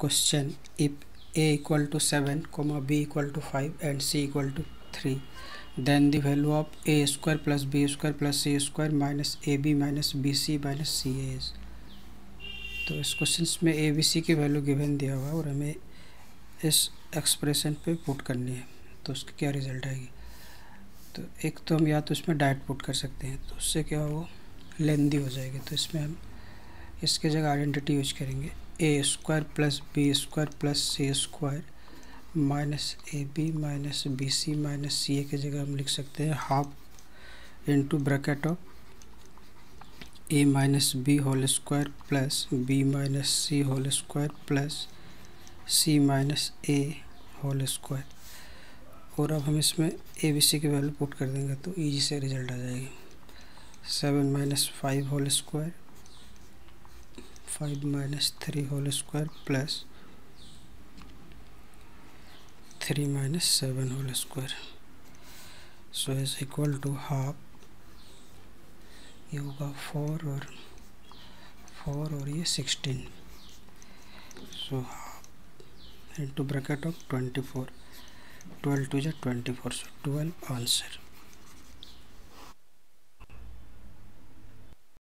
question if a equal to 7 comma, b equal to 5 and c equal to 3 then the value of a square plus b square plus c square minus ab minus bc minus ca is. तो इस question में A B C की value given दिया हुआ है और हमें इस एक्सप्रेशन पे पुट करनी है। तो उसकी क्या रिज़ल्ट आएगी? तो एक तो हम या तो इसमें डायरेक्ट पुट कर सकते हैं। तो उससे क्या हो? लेंदी हो जाएगी। तो इसमें हम इसके जगह आइडेंटिटी यूज़ करेंगे। A square plus B square plus C square minus A B minus B C minus C A की जगह हम लिख सकते हैं half into bracket of A minus B whole square plus B minus C whole square plus C minus A whole square और अब हम इसमें ए बी सी की वैल्यू पुट कर देंगे तो ईजी से रिज़ल्ट आ जाएगी। Seven minus five whole square five minus three whole square plus three minus seven whole square so is equal to half ये होगा फोर और फोर और ये sixteen so half into bracket of twenty four twelve two जो twenty four so twelve answer